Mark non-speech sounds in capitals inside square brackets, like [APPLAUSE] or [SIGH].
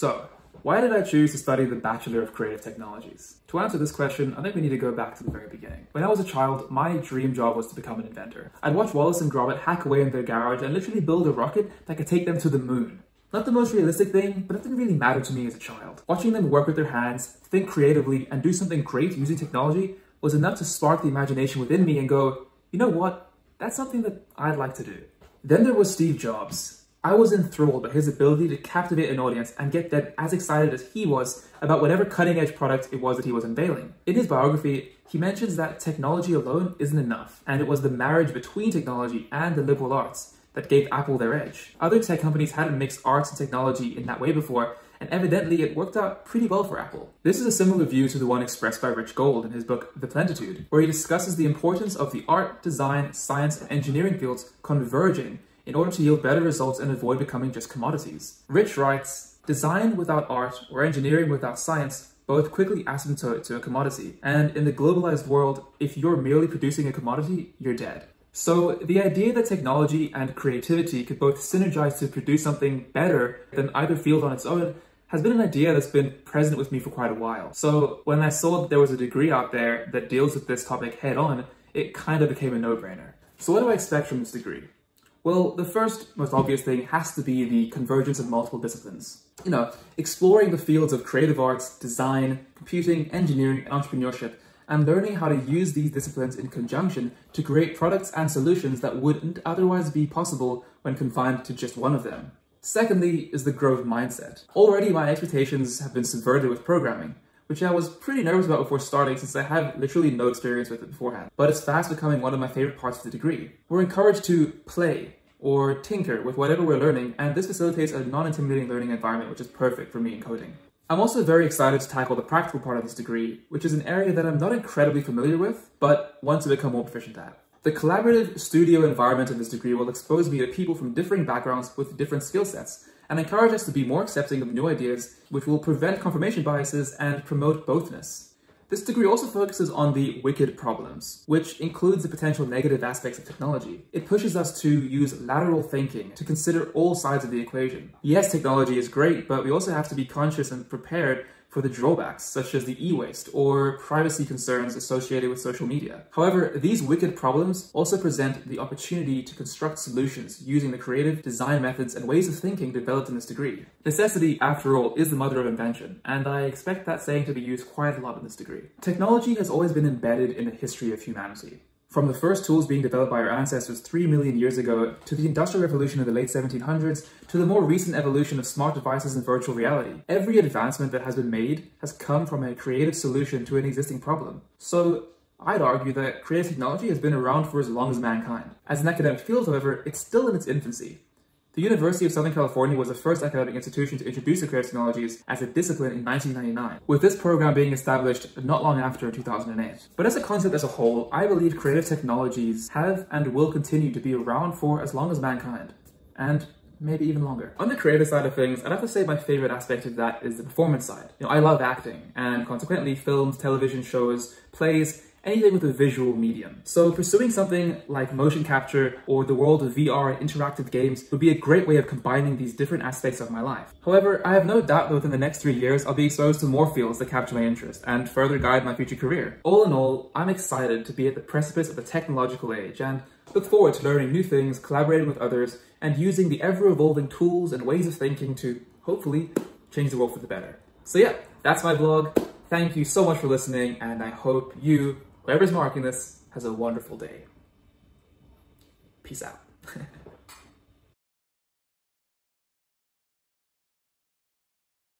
So, why did I choose to study the Bachelor of Creative Technologies? To answer this question, I think we need to go back to the very beginning. When I was a child, my dream job was to become an inventor. I'd watch Wallace and Gromit hack away in their garage and literally build a rocket that could take them to the moon. Not the most realistic thing, but it didn't really matter to me as a child. Watching them work with their hands, think creatively, and do something great using technology was enough to spark the imagination within me and go, you know what, that's something that I'd like to do. Then there was Steve Jobs. I was enthralled by his ability to captivate an audience and get them as excited as he was about whatever cutting edge product it was that he was unveiling. In his biography, he mentions that technology alone isn't enough, and it was the marriage between technology and the liberal arts that gave Apple their edge. Other tech companies hadn't mixed arts and technology in that way before, and evidently it worked out pretty well for Apple. This is a similar view to the one expressed by Rich Gold in his book The Plentitude, where he discusses the importance of the art, design, science, and engineering fields converging in order to yield better results and avoid becoming just commodities. Rich writes, design without art or engineering without science both quickly asymptote to a commodity. And in the globalized world, if you're merely producing a commodity, you're dead. So the idea that technology and creativity could both synergize to produce something better than either field on its own has been an idea that's been present with me for quite a while. So when I saw that there was a degree out there that deals with this topic head on, it kind of became a no-brainer. So what do I expect from this degree? Well, the first most obvious thing has to be the convergence of multiple disciplines. You know, exploring the fields of creative arts, design, computing, engineering, and entrepreneurship, and learning how to use these disciplines in conjunction to create products and solutions that wouldn't otherwise be possible when confined to just one of them. Secondly is the growth mindset. Already my expectations have been subverted with programming which I was pretty nervous about before starting since I have literally no experience with it beforehand. But it's fast becoming one of my favorite parts of the degree. We're encouraged to play or tinker with whatever we're learning, and this facilitates a non-intimidating learning environment, which is perfect for me in coding. I'm also very excited to tackle the practical part of this degree, which is an area that I'm not incredibly familiar with, but want to become more proficient at. The collaborative studio environment of this degree will expose me to people from differing backgrounds with different skill sets, and encourage us to be more accepting of new ideas, which will prevent confirmation biases and promote bothness. This degree also focuses on the wicked problems, which includes the potential negative aspects of technology. It pushes us to use lateral thinking to consider all sides of the equation. Yes, technology is great, but we also have to be conscious and prepared for the drawbacks, such as the e-waste or privacy concerns associated with social media. However, these wicked problems also present the opportunity to construct solutions using the creative design methods and ways of thinking developed in this degree. Necessity, after all, is the mother of invention, and I expect that saying to be used quite a lot in this degree. Technology has always been embedded in the history of humanity. From the first tools being developed by our ancestors 3 million years ago, to the Industrial Revolution of the late 1700s, to the more recent evolution of smart devices and virtual reality, every advancement that has been made has come from a creative solution to an existing problem. So, I'd argue that creative technology has been around for as long as mankind. As an academic field, however, it's still in its infancy. The University of Southern California was the first academic institution to introduce creative technologies as a discipline in 1999, with this program being established not long after 2008. But as a concept as a whole, I believe creative technologies have and will continue to be around for as long as mankind. And maybe even longer. On the creative side of things, I'd have to say my favorite aspect of that is the performance side. You know, I love acting, and consequently films, television shows, plays, anything with a visual medium. So pursuing something like motion capture or the world of VR and interactive games would be a great way of combining these different aspects of my life. However, I have no doubt that within the next three years, I'll be exposed to more fields that capture my interest and further guide my future career. All in all, I'm excited to be at the precipice of the technological age and look forward to learning new things, collaborating with others, and using the ever-evolving tools and ways of thinking to, hopefully, change the world for the better. So yeah, that's my vlog. Thank you so much for listening, and I hope you Whoever's marking this has a wonderful day. Peace out. [LAUGHS]